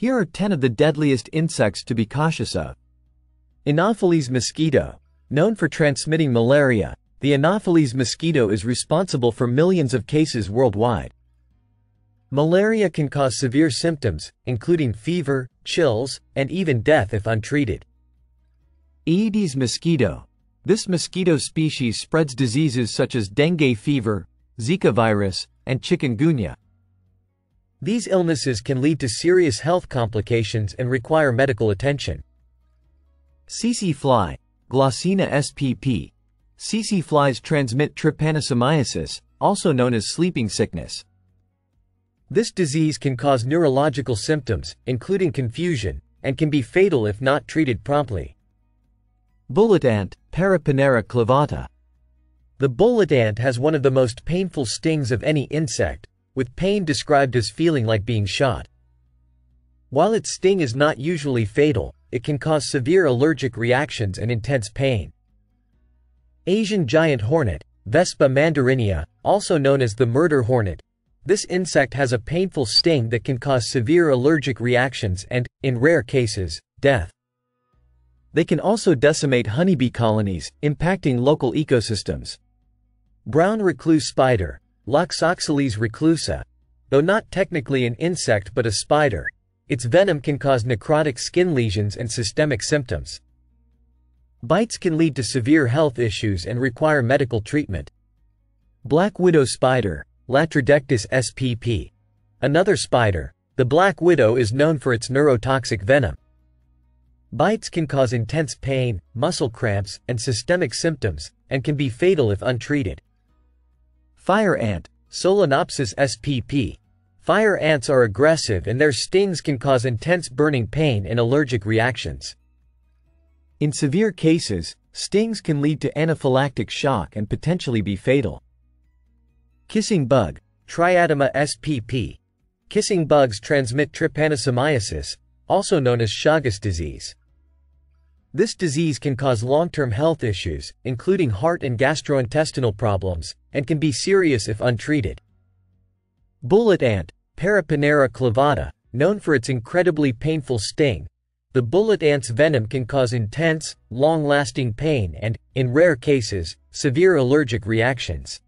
Here are 10 of the deadliest insects to be cautious of. Anopheles mosquito. Known for transmitting malaria, the Anopheles mosquito is responsible for millions of cases worldwide. Malaria can cause severe symptoms, including fever, chills, and even death if untreated. Aedes mosquito. This mosquito species spreads diseases such as dengue fever, Zika virus, and chikungunya. These illnesses can lead to serious health complications and require medical attention. Tsetse fly, Glossina spp. Tsetse flies transmit trypanosomiasis, also known as sleeping sickness. This disease can cause neurological symptoms, including confusion, and can be fatal if not treated promptly. Bullet ant, Paraponera clavata. The bullet ant has one of the most painful stings of any insect, with pain described as feeling like being shot. While its sting is not usually fatal, it can cause severe allergic reactions and intense pain. Asian giant hornet, Vespa mandarinia, also known as the murder hornet, this insect has a painful sting that can cause severe allergic reactions and, in rare cases, death. They can also decimate honeybee colonies, impacting local ecosystems. Brown recluse spider, Loxosceles reclusa. Though not technically an insect but a spider, its venom can cause necrotic skin lesions and systemic symptoms. Bites can lead to severe health issues and require medical treatment. Black widow spider, Latrodectus spp. Another spider, the black widow is known for its neurotoxic venom. Bites can cause intense pain, muscle cramps, and systemic symptoms, and can be fatal if untreated. Fire ant, Solenopsis spp. Fire ants are aggressive and their stings can cause intense burning pain and allergic reactions. In severe cases, stings can lead to anaphylactic shock and potentially be fatal. Kissing bug, Triatoma spp. Kissing bugs transmit trypanosomiasis, also known as Chagas disease. This disease can cause long-term health issues, including heart and gastrointestinal problems, and can be serious if untreated. Bullet ant, Paraponera clavata, known for its incredibly painful sting, the bullet ant's venom can cause intense, long-lasting pain and, in rare cases, severe allergic reactions.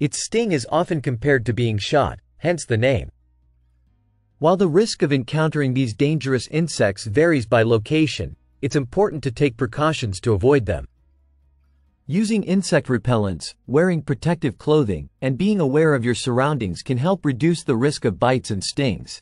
Its sting is often compared to being shot, hence the name. While the risk of encountering these dangerous insects varies by location, it's important to take precautions to avoid them. Using insect repellents, wearing protective clothing, and being aware of your surroundings can help reduce the risk of bites and stings.